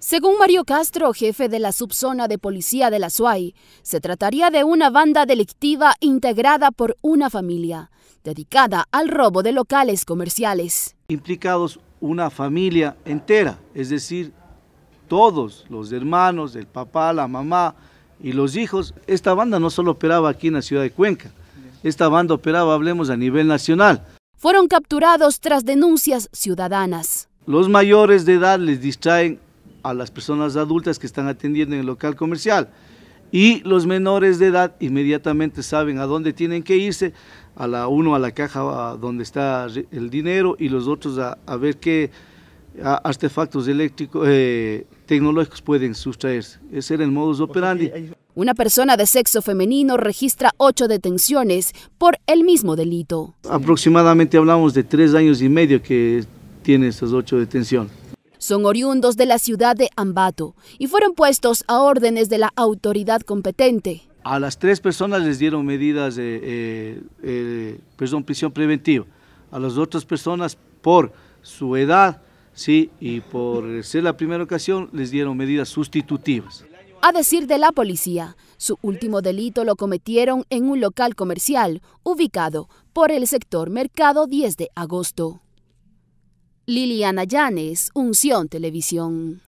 Según Mario Castro, jefe de la subzona de policía de la SUAY, se trataría de una banda delictiva integrada por una familia, dedicada al robo de locales comerciales. Implicados una familia entera, es decir, todos los hermanos, el papá, la mamá y los hijos. Esta banda no solo operaba aquí en la ciudad de Cuenca, esta banda operaba, hablemos, a nivel nacional. Fueron capturados tras denuncias ciudadanas. Los mayores de edad les distraen a las personas adultas que están atendiendo en el local comercial y los menores de edad inmediatamente saben a dónde tienen que irse, a la uno a la caja donde está el dinero y los otros a, ver qué artefactos eléctricos eh, tecnológicos pueden sustraerse. Ese era el modus operandi. Una persona de sexo femenino registra ocho detenciones por el mismo delito. Aproximadamente hablamos de tres años y medio que tiene esas ocho detenciones son oriundos de la ciudad de Ambato y fueron puestos a órdenes de la autoridad competente. A las tres personas les dieron medidas de eh, eh, perdón, prisión preventiva. A las otras personas, por su edad sí, y por ser la primera ocasión, les dieron medidas sustitutivas. A decir de la policía, su último delito lo cometieron en un local comercial ubicado por el sector Mercado 10 de agosto. Liliana Llanes, Unción Televisión.